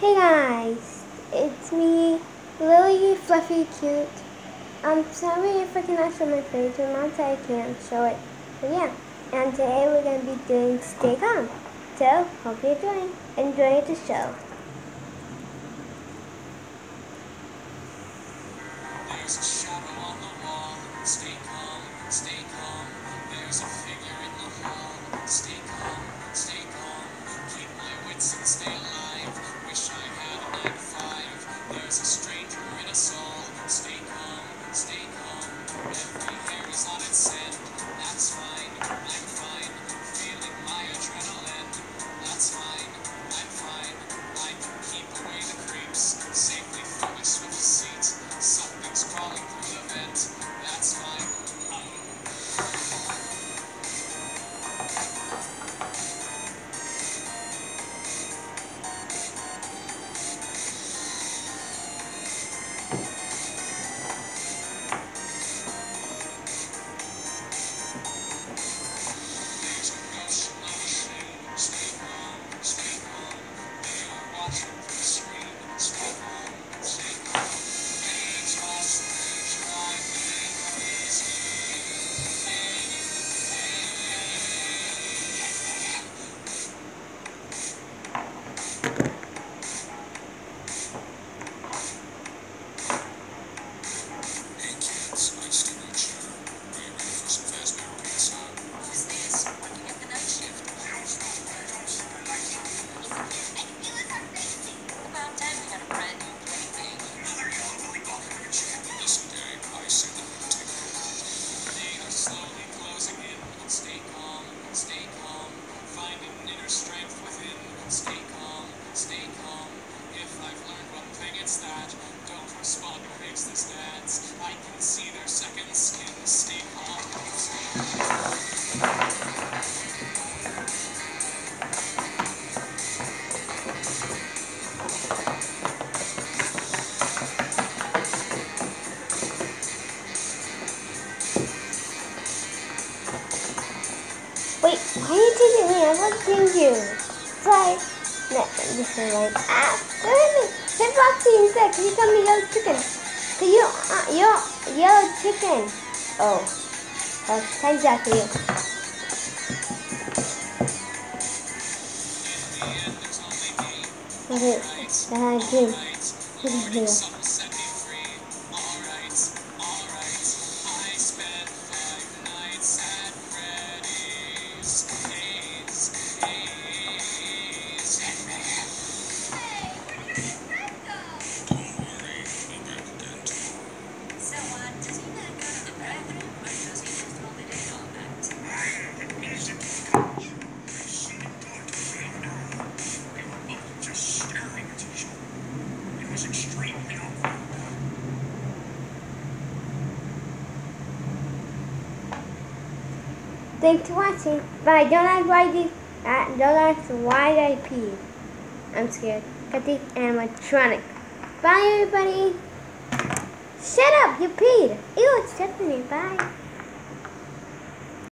Hey guys, it's me, Lily Fluffy Cute. I'm sorry if I cannot show my face, or say I can't show it. But yeah, and today we're going to be doing Stay Calm. So, hope you enjoy. Enjoy the show. There's Wait, why are you taking me? I'm watching you. Sorry. No, this is like, ah, wait minute. Hey, Foxy, instead, can you tell me yellow chicken? Can you, uh, yellow, yellow chicken. Oh, 好，看一下可以。OK，Thanks for watching. Bye. Don't ask why I did, uh, don't ask why I peed. I'm scared. Got animatronic. Bye, everybody. Shut up. You peed. Ew, it's Stephanie. Bye.